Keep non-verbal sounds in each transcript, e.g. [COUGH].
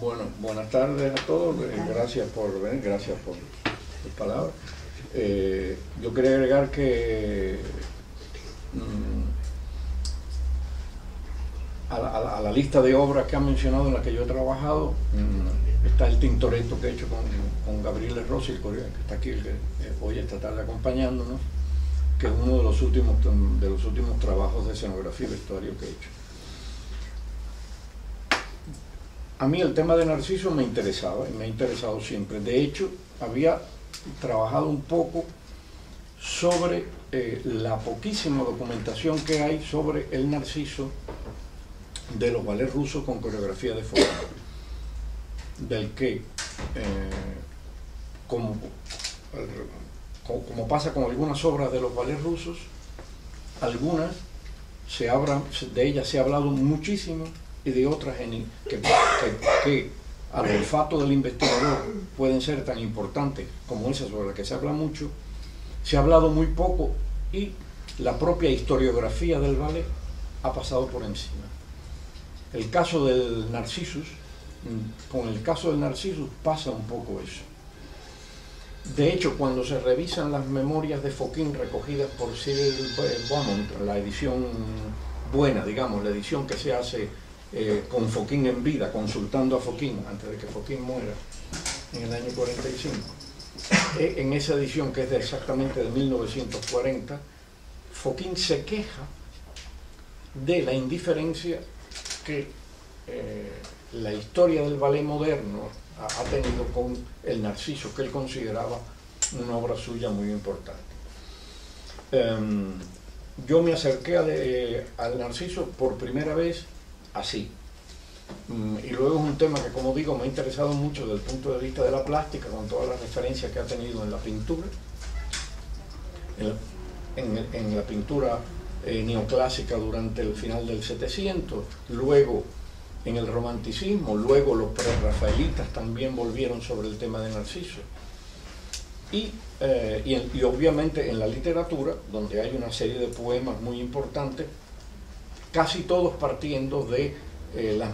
Bueno, buenas tardes a todos, gracias por venir, gracias por tus palabras. Eh, yo quería agregar que mm, a, la, lista de obras que han mencionado en las que yo he trabajado mm, está el tintoreto que he hecho con, con Gabriel Rossi, el coreano que está aquí, que eh, hoy esta tarde acompañándonos, que es uno de los últimos de los últimos trabajos de escenografía y vestuario que he hecho. A mí el tema de Narciso me interesaba y me ha interesado siempre. De hecho, había trabajado un poco sobre eh, la poquísima documentación que hay sobre el Narciso de los ballets rusos con coreografía de fuego, del que, eh, como, como, pasa con algunas obras de los ballets rusos, algunas se hablan, de ellas se ha hablado muchísimo y de otras que, que, que, al olfato del investigador pueden ser tan importantes como esas sobre las que se habla mucho, se ha hablado muy poco y la propia historiografía del ballet ha pasado por encima. El caso del Narcissus, mm, con el caso del Narcissus pasa un poco eso. De hecho, cuando se revisan las memorias de Foquín recogidas por Cyril Beaumont, la edición buena, digamos, la edición que se hace eh, con Foquín en vida, consultando a Foquín antes de que Foquín muera en el año 45. Eh, en esa edición, que es de exactamente de 1940, Foquín se queja de la indiferencia que eh, la historia del ballet moderno ha, tenido con el Narciso, que él consideraba una obra suya muy importante. Em, yo me acerqué al Narciso por primera vez así. Mm, y luego es un tema que, como digo, me ha interesado mucho desde el punto de vista de la plástica, con todas las referencias que ha tenido en la pintura, en, la pintura eh, neoclásica durante el final del 700, luego en el romanticismo, luego los prerrafaelitas también volvieron sobre el tema de Narciso. Y, eh, y, y obviamente en la literatura, donde hay una serie de poemas muy importantes, casi todos partiendo de eh, las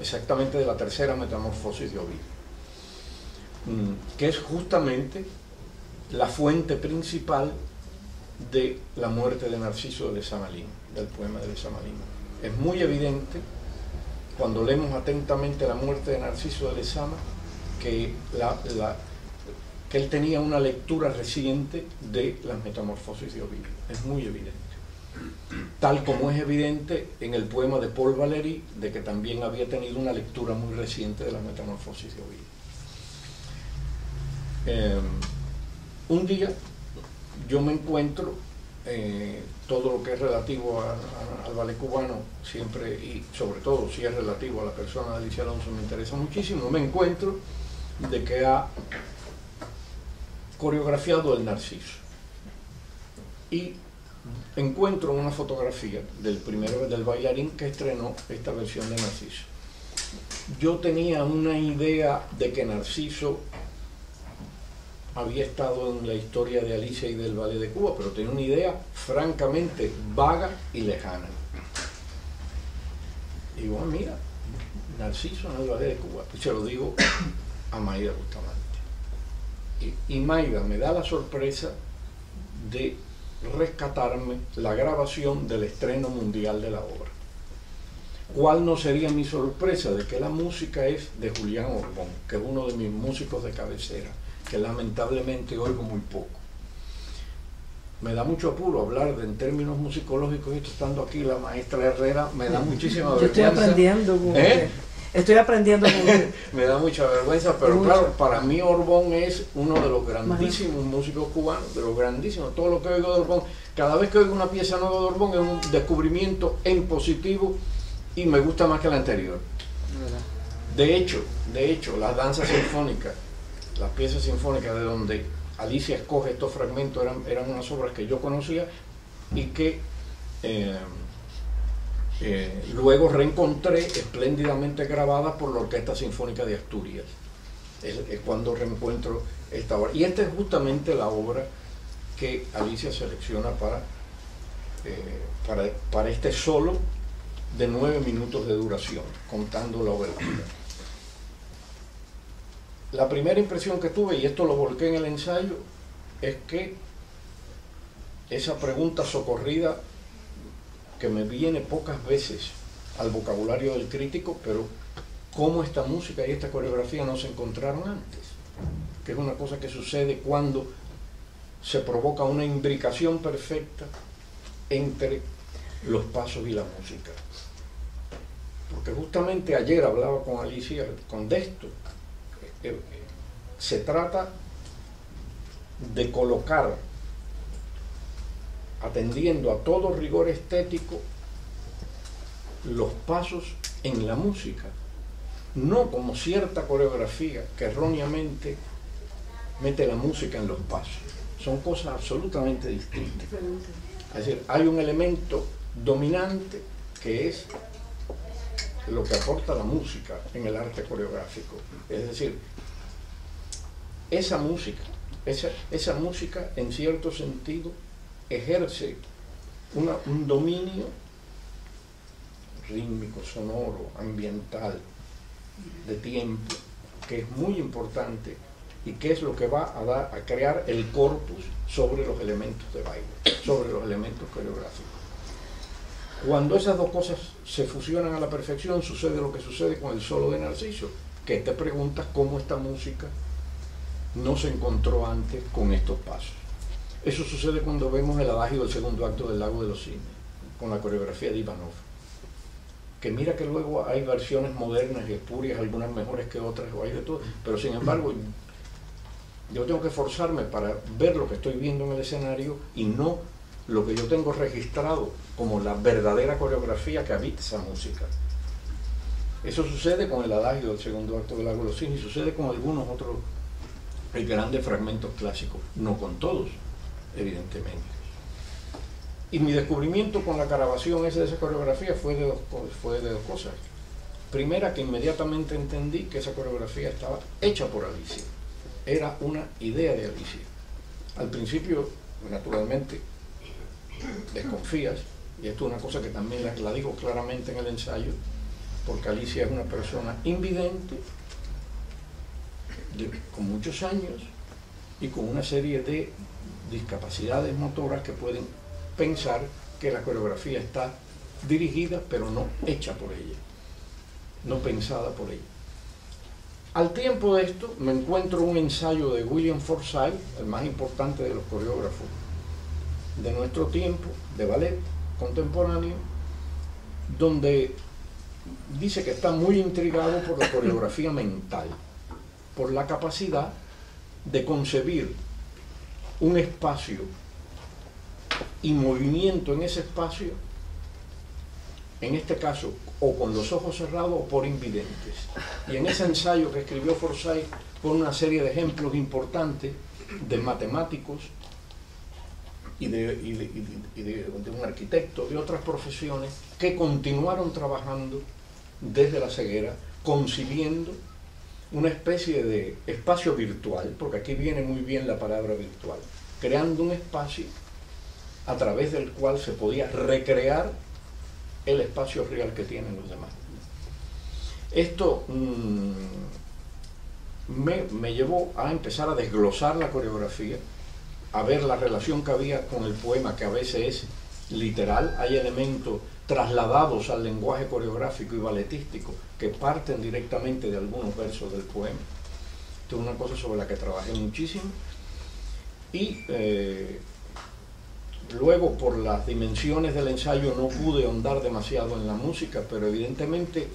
exactamente de la tercera metamorfosis de Ovidio, mm, que es justamente la fuente principal de la muerte de Narciso de Samalín, del poema de Samalín. Es muy evidente cuando leemos atentamente la muerte de Narciso de Lezama que, que él tenía una lectura reciente de las metamorfosis de Ovidio. Es muy evidente tal como es evidente en el poema de Paul Valéry, de que también había tenido una lectura muy reciente de la Metamorfosis de Ovidio. Eh, un día yo me encuentro eh, todo lo que es relativo al ballet cubano, siempre y sobre todo si es relativo a la persona de Alicia Alonso, me interesa muchísimo. Me encuentro de que ha coreografiado el Narciso. Y encuentro una fotografía del primero del bailarín que estrenó esta versión de Narciso. Yo tenía una idea de que Narciso había estado en la historia de Alicia y del Ballet de Cuba, pero tenía una idea francamente vaga y lejana. Y bueno, mira, Narciso en el Ballet de Cuba. Y se lo digo a Maida Bustamante. Y, y Maida me da la sorpresa de rescatarme la grabación del estreno mundial de la obra. ¿Cuál no sería mi sorpresa de que la música es de Julián Orbón, que es uno de mis músicos de cabecera, que lamentablemente oigo muy poco? Me da mucho apuro hablar de, en términos musicológicos, y estando aquí la maestra Herrera, me da [LAUGHS] muchísima vergüenza. Yo estoy aprendiendo. ¿Eh? Estoy aprendiendo. [LAUGHS] Me da mucha vergüenza, pero claro, para mí Orbón es uno de los grandísimos músicos cubanos, de los grandísimos. Todo lo que oigo de Orbón, cada vez que oigo una pieza nueva de Orbón es un descubrimiento en positivo y me gusta más que la anterior. De hecho, de hecho, las danzas sinfónicas, las piezas sinfónicas de donde Alicia escoge estos fragmentos eran, eran unas obras que yo conocía y que eh, eh, luego reencontré espléndidamente grabadas por la Orquesta Sinfónica de Asturias. Es, cuando reencuentro esta obra. Y esta es justamente la obra que Alicia selecciona para, eh, para, para, este solo de nueve minutos de duración, contando la obertura. la primera impresión que tuve, y esto lo volqué en el ensayo, es que esa pregunta socorrida que me viene pocas veces al vocabulario del crítico, pero cómo esta música y esta coreografía no se encontraron antes, que es una cosa que sucede cuando se provoca una imbricación perfecta entre los pasos y la música. Porque justamente ayer hablaba con Alicia, con Desto, eh, eh, se trata de colocar, atendiendo a todo rigor estético, los pasos en la música, no como cierta coreografía que erróneamente mete la música en los pasos. Son cosas absolutamente distintas. Es decir, hay un elemento dominante que es lo que aporta la música en el arte coreográfico. Es decir, esa música, esa, esa música en cierto sentido ejerce un dominio rítmico, sonoro, ambiental, de tiempo, que es muy importante y que es lo que va a, dar, a crear el corpus sobre los elementos de baile, sobre los elementos coreográficos. Cuando esas dos cosas se fusionan a la perfección, sucede lo que sucede con el solo de Narciso, que te preguntas cómo esta música no se encontró antes con estos pasos. Eso sucede cuando vemos el adagio del segundo acto del Lago de los Cisnes, con la coreografía de Ivanov que mira que luego hay versiones modernas y espurias, algunas mejores que otras, o hay de todo, pero sin embargo yo tengo que esforzarme para ver lo que estoy viendo en el escenario y no lo que yo tengo registrado como la verdadera coreografía que habita esa música. Eso sucede con el adagio del segundo acto del Lago de los y sucede con algunos otros grandes fragmentos clásicos, no con todos, evidentemente. Y mi descubrimiento con la grabación esa de esa coreografía fue de, dos, fue de dos cosas. Primera, que inmediatamente entendí que esa coreografía estaba hecha por Alicia. Era una idea de Alicia. Al principio, naturalmente, desconfías, y esto es una cosa que también la, digo claramente en el ensayo, porque Alicia es una persona invidente, con muchos años y con una serie de discapacidades motoras que pueden pensar que la coreografía está dirigida pero no hecha por ella, no pensada por ella. Al tiempo de esto me encuentro un ensayo de William Forsythe, el más importante de los coreógrafos de nuestro tiempo, de ballet contemporáneo, donde dice que está muy intrigado por la coreografía mental, por la capacidad de concebir un espacio y movimiento en ese espacio, creando un espacio a través del cual se podía recrear el espacio real que tienen los demás. Esto mm, me, llevó a empezar a desglosar la coreografía, a ver la relación que había con el poema, que a veces es literal, hay elementos trasladados al lenguaje coreográfico y balletístico que parten directamente de algunos versos del poema. Esto es una cosa sobre la que trabajé muchísimo. Y eh, Luego, por las dimensiones del ensayo, no pude ahondar demasiado en la música, pero evidentemente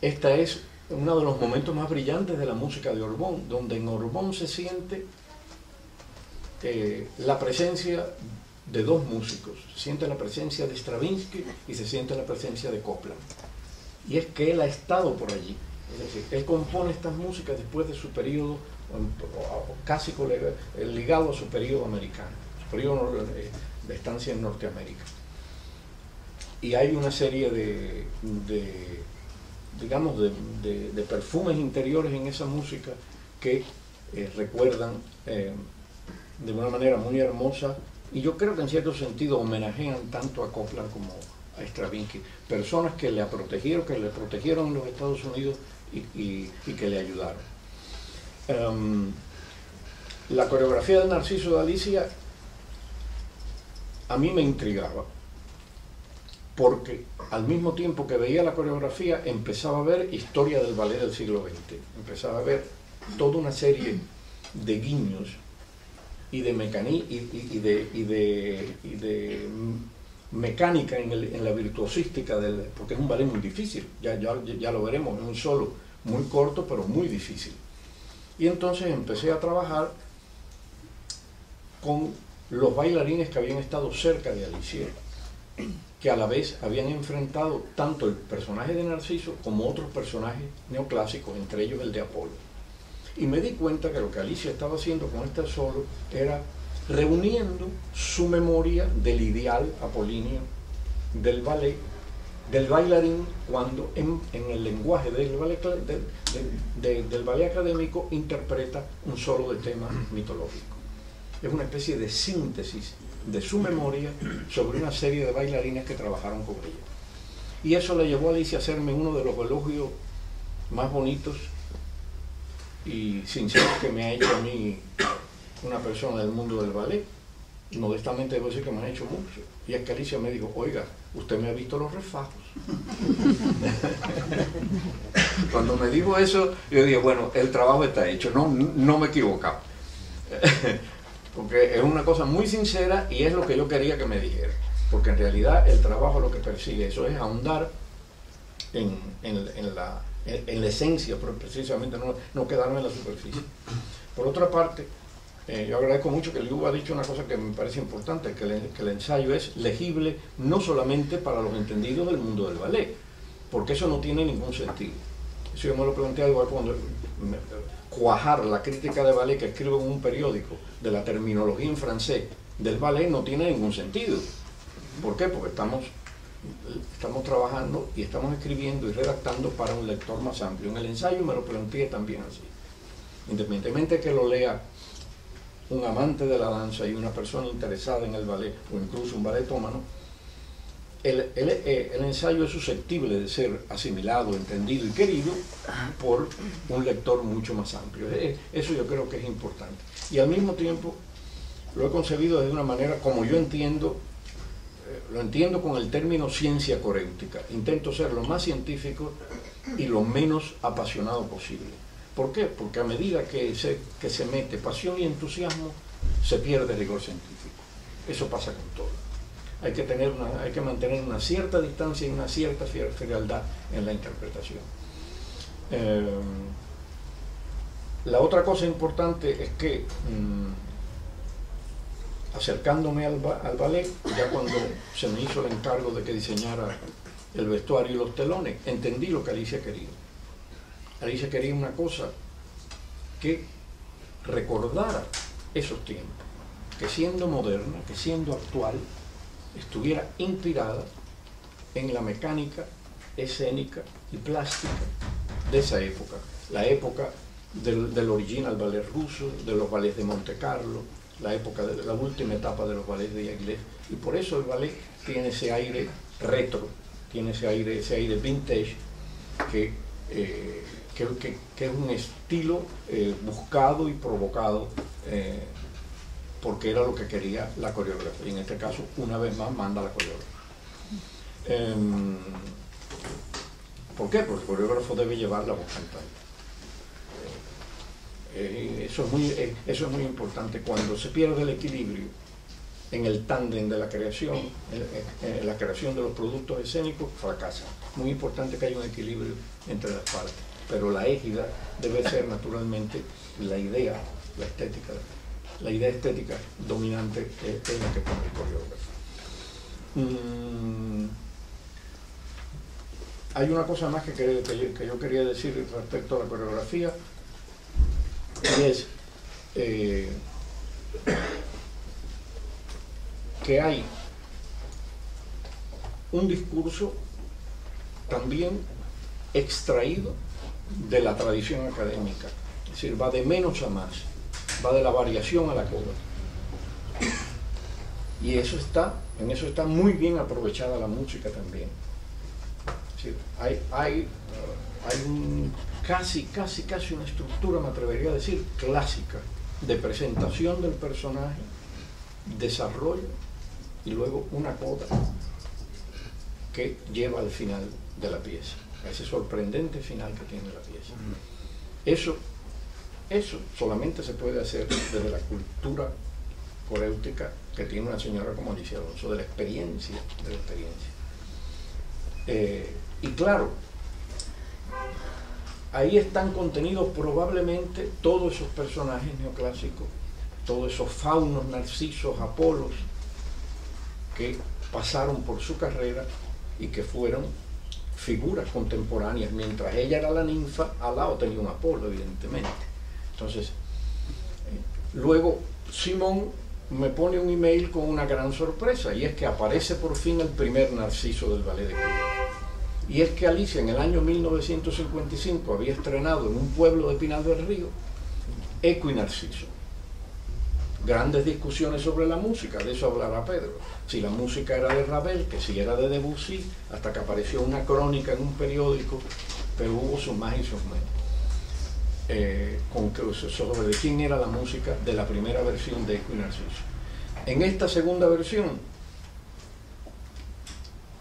esta es uno de los momentos más brillantes de la música de Orbón, donde en Orbón se siente eh, la presencia de dos músicos, se siente la presencia de Stravinsky y se siente la presencia de Copland. Y es que él ha estado por allí, es decir, él compone estas músicas después de su periodo, casi ligado a su periodo americano periodo de estancia en Norteamérica. Y hay una serie de, digamos, de, perfumes interiores en esa música que eh, recuerdan eh, de una manera muy hermosa y yo creo que en cierto sentido homenajean tanto a Copland como a Stravinsky, personas que le protegieron, que le protegieron en los Estados Unidos y que le ayudaron. Em, la coreografía de Narciso de Alicia a mí me intrigaba, porque al mismo tiempo que veía la coreografía empezaba a ver historia del ballet del siglo XX, empezaba a ver toda una serie de guiños y de, y, de, de, mecánica en, la virtuosística, del, porque es un ballet muy difícil, ya, ya, ya lo veremos, es un solo muy corto pero muy difícil. Y entonces empecé a trabajar con los bailarines que habían estado cerca de Alicia, que a la vez habían enfrentado tanto el personaje de Narciso como otros personajes neoclásicos, entre ellos el de Apolo. Y me di cuenta que lo que Alicia estaba haciendo con este solo era reuniendo su memoria del ideal apolíneo del ballet, del bailarín, cuando en, el lenguaje del ballet, del ballet académico interpreta un solo de tema mitológico. Es una especie de síntesis de su memoria sobre una serie de bailarines que trabajaron con ella. Y eso le llevó a Alicia a hacerme uno de los elogios más bonitos y sinceros que me ha hecho a mí una persona del mundo del ballet. Modestamente debo decir que me han hecho mucho. Y es que Alicia me dijo, oiga, usted me ha visto los refajos. [LAUGHS] Cuando me dijo eso, yo dije, bueno, el trabajo está hecho, no, no me he equivocado. [LAUGHS] Porque es una cosa muy sincera y es lo que yo quería que me dijera. Porque en realidad el trabajo lo que persigue eso es ahondar en, la, en, la, esencia, pero precisamente no, quedarme en la superficie. Por otra parte, eh, yo agradezco mucho que Liu ha dicho una cosa que me parece importante, que, el ensayo es legible no solamente para los entendidos del mundo del ballet, porque eso no tiene ningún sentido. Eso yo me lo pregunté igual cuando cuajar la crítica de ballet que escribo en un periódico de la terminología en francés del ballet no tiene ningún sentido. ¿Por qué? Porque estamos, estamos trabajando y estamos escribiendo y redactando para un lector más amplio. En el ensayo me lo planteé también así. Independientemente que lo lea un amante de la danza y una persona interesada en el ballet, o incluso un balletómano, eh, el, ensayo es susceptible de ser asimilado, entendido y querido por un lector mucho más amplio. Eh, eso yo creo que es importante. Y al mismo tiempo lo he concebido de una manera como yo entiendo, eh, lo entiendo con el término ciencia coréutica. Intento ser lo más científico y lo menos apasionado posible. ¿Por qué? Porque a medida que se, que se mete pasión y entusiasmo, se pierde rigor científico. Eso pasa con todo hay que, tener hay que mantener una cierta distancia y una cierta frialdad en la interpretación. Eh, la otra cosa importante es que mm, acercándome al, ballet, ya cuando se me hizo el encargo de que diseñara el vestuario y los telones, entendí lo que Alicia quería. Alicia quería una cosa que recordara esos tiempos, que siendo moderna, que siendo actual, estuviera inspirada en la mecánica escénica y plástica de esa época, la época del, original ballet ruso, de los ballets de Monte Carlo, la época de la última etapa de los ballets de Yaglev, y por eso el ballet tiene ese aire retro, tiene ese aire, ese aire vintage que, eh, que, es un estilo eh, buscado y provocado eh, porque era lo que quería la coreografía. Y en este caso, una vez más, manda la coreografía. Em, ¿Por qué? Porque el coreógrafo debe llevar la voz cantante. Eh, eso, es muy, eso es muy importante. Cuando se pierde el equilibrio en el tándem de la creación, en, la creación de los productos escénicos, fracasa. Muy importante que haya un equilibrio entre las partes. Pero la égida debe ser naturalmente la idea, la estética la idea estética dominante es, la que pone el coreógrafo. Mm, hay una cosa más que, que, yo, quería decir respecto a la coreografía, y es eh, que hay un discurso también extraído de la tradición académica, es decir, va de menos a más va de la variación a la coda. Y eso está, en eso está muy bien aprovechada la música también. hay, hay, uh, hay casi, casi, casi una estructura, me atrevería a decir, clásica, de presentación del personaje, desarrollo y luego una coda que lleva al final de la pieza, a ese sorprendente final que tiene la pieza. Eso, eso solamente se puede hacer desde la cultura coréutica que tiene una señora como Alicia Alonso, de la experiencia, de la experiencia. Eh, y claro, ahí están contenidos probablemente todos esos personajes neoclásicos, todos esos faunos, narcisos, apolos, que pasaron por su carrera y que fueron figuras contemporáneas. Mientras ella era la ninfa, al lado tenía un Apolo, evidentemente. Entonces, eh, luego Simón me pone un email con una gran sorpresa y es que aparece por fin el primer Narciso del ballet de Cuba. Y es que Alicia en el año 1955 había estrenado en un pueblo de Pinal del Río Eco y Narciso. Grandes discusiones sobre la música, de eso hablará Pedro. Si la música era de Ravel, que si era de Debussy, hasta que apareció una crónica en un periódico, pero hubo sus más y sus menos. Eh, con sobre quién era la música de la primera versión de Eco y Narciso. En esta segunda versión,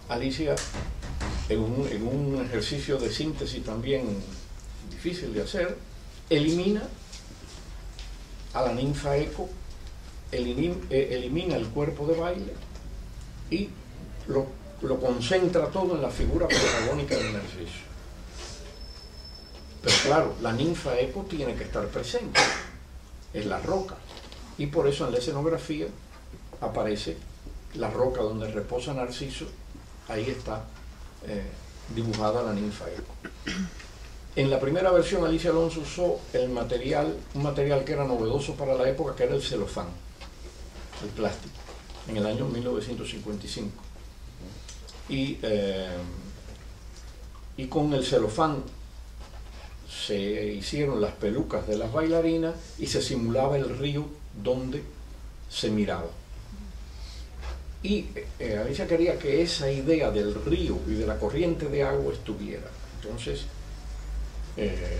Alicia, en un, ejercicio de síntesis también difícil de hacer, elimina a la ninfa Eco, eh, elimina el cuerpo de baile y lo, concentra todo en la figura protagónica del Narciso. Pero claro, la ninfa Eco tiene que estar presente en la roca. Y por eso en la escenografía aparece la roca donde reposa Narciso, ahí está eh, dibujada la ninfa Eco. En la primera versión Alicia Alonso usó el material, un material que era novedoso para la época, que era el celofán, el plástico, en el año 1955. Y, eh, y con el celofán se hicieron las pelucas de las bailarinas y se simulaba el río donde se miraba. Y eh, Alicia quería que esa idea del río y de la corriente de agua estuviera. Entonces, eh,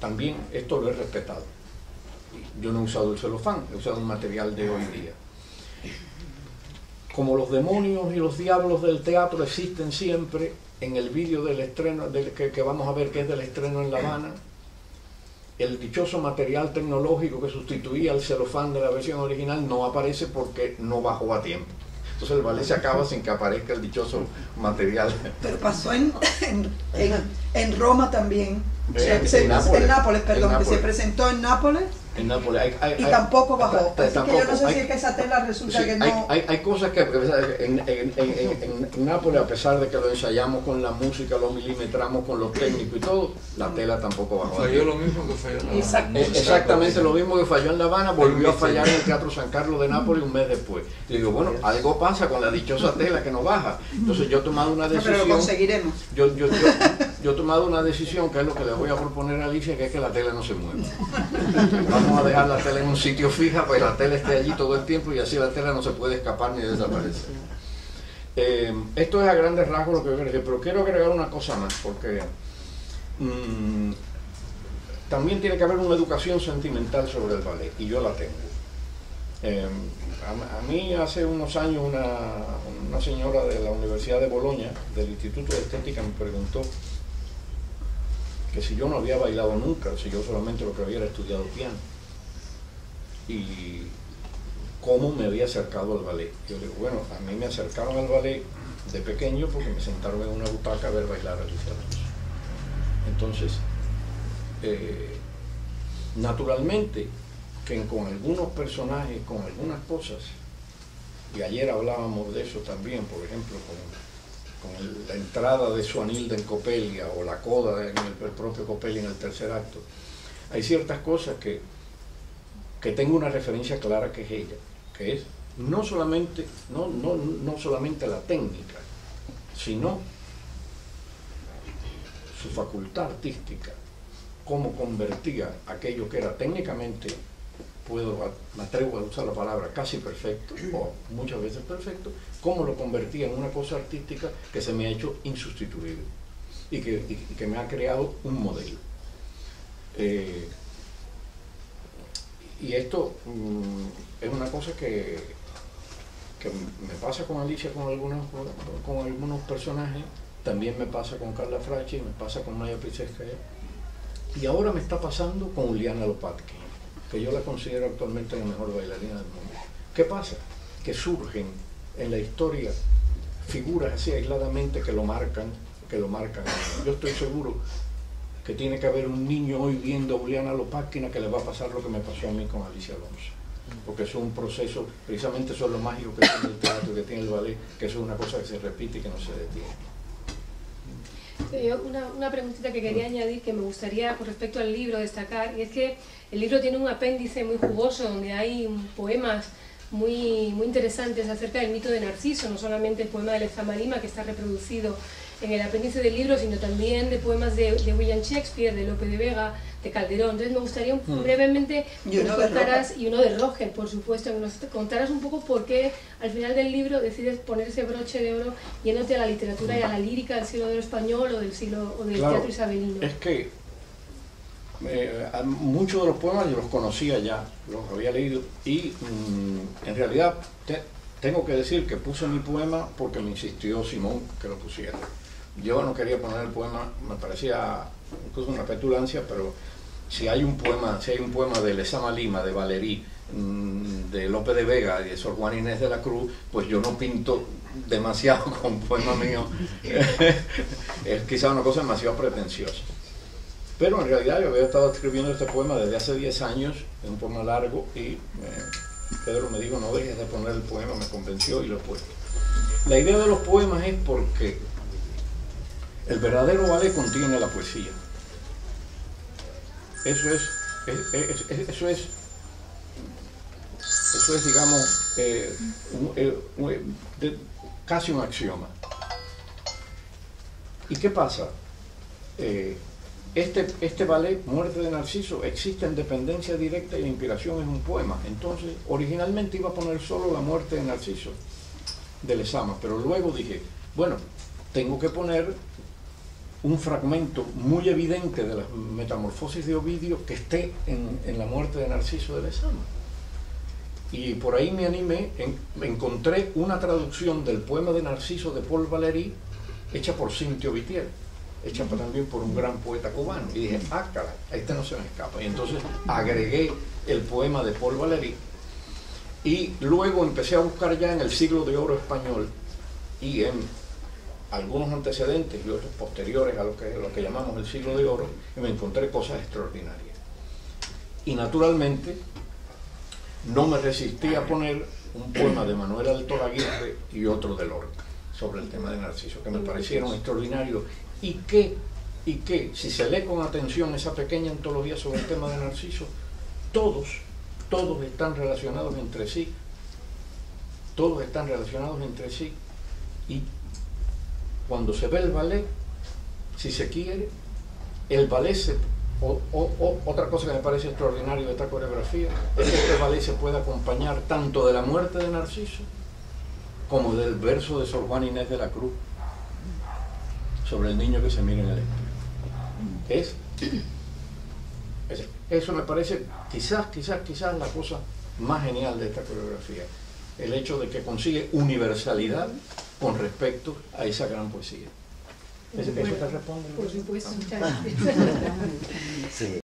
también esto lo he respetado. Yo no he usado el celofán, he usado un material de hoy día. Como los demonios y los diablos del teatro existen siempre, en el vídeo del estreno, del, que, vamos a ver que es del estreno en La Habana, el dichoso material tecnológico que sustituía al celofán de la versión original no aparece porque no bajó a tiempo. Entonces el ballet se acaba sin que aparezca el dichoso material. Pero pasó en, en, Roma también. en, Nápoles, perdón, que se presentó en Nápoles en Nápoles. Hay, y tampoco bajó. que yo no sé si es que esa tela resulta que no. Hay, cosas que en, en, Nápoles, a pesar de que lo ensayamos con la música, lo milimetramos con los técnicos y todo, la tela tampoco bajó. Falló lo mismo que falló en La Habana. Exactamente lo mismo que falló en La Habana, volvió a fallar en el Teatro San Carlos de Nápoles un mes después. Y digo, bueno, algo pasa con la dichosa tela que no baja. Entonces yo he tomado una decisión. pero lo conseguiremos. Yo, yo, yo, yo, he tomado una decisión que es lo que le voy a proponer a Alicia, que es que la tela no se mueva vamos a dejar la tela en un sitio fija para que la tela esté allí todo el tiempo y así la tela no se puede escapar ni desaparecer. Eh, esto es a grandes rasgos lo que yo quiero decir, pero quiero agregar una cosa más, porque mm, también tiene que haber una educación sentimental sobre el ballet, y yo la tengo. Eh, a, mí hace unos años una, una señora de la Universidad de Bolonia, del Instituto de Estética, me preguntó que si yo no había bailado nunca, si yo solamente lo que había era estudiado piano. Y cómo me había acercado al ballet. Yo digo, bueno, a mí me acercaron al ballet de pequeño porque me sentaron en una butaca a ver bailar a Alicia Entonces, eh, naturalmente, que con algunos personajes, con algunas cosas, y ayer hablábamos de eso también, por ejemplo, con con la entrada de su Suanilda en Copelia o la coda en el, propio Copelia en el tercer acto, hay ciertas cosas que, que tengo una referencia clara que es ella, que es no solamente, no, no, no solamente la técnica, sino su facultad artística, cómo convertía aquello que era técnicamente puedo, me atrevo a usar la palabra casi perfecto, o muchas veces perfecto, cómo lo convertía en una cosa artística que se me ha hecho insustituible. y que, me ha creado un modelo. Eh, y esto mm, es una cosa que, que, me pasa con Alicia, con algunos, con, algunos personajes, también me pasa con Carla Fracci, me pasa con Maya Pichesca, y ahora me está pasando con Uliana Lopatkin, que yo la considero actualmente la mejor bailarina del mundo. ¿Qué pasa? Que surgen en la historia figuras así aisladamente que lo marcan, que lo marcan. Yo estoy seguro que tiene que haber un niño hoy viendo a Juliana Lopáquina que le va a pasar lo que me pasó a mí con Alicia Alonso. Porque eso es un proceso, precisamente eso es lo mágico que tiene el teatro, que tiene el ballet, que eso es una cosa que se repite y que no se detiene. Una, una preguntita que quería añadir que me gustaría con respecto al libro destacar, y es que el libro tiene un apéndice muy jugoso donde hay poemas muy, muy interesantes acerca del mito de Narciso, no solamente el poema de Lezamalima que está reproducido en el apéndice del libro, sino también de poemas de, William Shakespeare, de Lope de Vega, de Calderón. Entonces me gustaría mm. brevemente y uno, contaras, y uno de Roger, por supuesto, que nos contaras un poco por qué al final del libro decides poner ese broche de oro yéndote a la literatura y a la lírica del siglo de oro español o del siglo o del teatro isabelino. Es que eh, muchos de los poemas yo los conocía ya, los había leído y mm, en realidad tengo que decir que puse mi poema porque me insistió Simón que lo pusiera. Yo no quería poner el poema, me parecía incluso una petulancia, pero si hay un poema, si hay un poema de Lesama Lima, de Valerí, mm, de Lope de Vega y de Sor Juan Inés de la Cruz, pues yo no pinto demasiado [LAUGHS] con poema mío. [LAUGHS] es quizá una cosa demasiado pretenciosa. Pero en realidad yo había estado escribiendo este poema desde hace 10 años, es un poema largo, y eh, Pedro me dijo, no dejes de poner el poema, me convenció y lo he puesto. La idea de los poemas es porque el verdadero ballet contiene la poesía. Eso es, eso es, eso es, digamos, eh, eh, casi un axioma. ¿Y qué pasa? Este, este ballet, Muerte de Narciso, existe en dependencia directa y la inspiración es un poema. Entonces, originalmente iba a poner solo la muerte de Narciso, de Lesama, pero luego dije, bueno, tengo que poner un fragmento muy evidente de la metamorfosis de Ovidio que esté en, la muerte de Narciso de Lesama. Y por ahí me animé, encontré una traducción del poema de Narciso de Paul Valéry hecha por Cintio Vitier hecha también por un gran poeta cubano. Y dije, ah, caray, este no se me escapa. Y entonces agregué el poema de Paul Valéry y luego empecé a buscar ya en el siglo de oro español y en algunos antecedentes y otros posteriores a lo que, lo que llamamos el siglo de oro, y me encontré cosas extraordinarias. Y naturalmente no me resistí a poner un poema de Manuel Alto Aguirre y otro de Lorca sobre el tema de Narciso, que me parecieron extraordinarios. Y que, y que si se lee con atención esa pequeña antología sobre el tema de Narciso, todos, todos están relacionados entre sí, todos están relacionados entre sí. Y cuando se ve el ballet, si se quiere, el ballet se, o, otra cosa que me parece extraordinario de esta coreografía es que este ballet se puede acompañar tanto de la muerte de Narciso como del verso de Sor Juan Inés de la Cruz sobre el niño que se mira en el espejo. Es, eso me parece quizás, quizás, quizás la cosa más genial de esta coreografía. El hecho de que consigue universalidad con respecto a esa gran poesía. ¿Eso, te responde? Por supuesto, muchas gracias.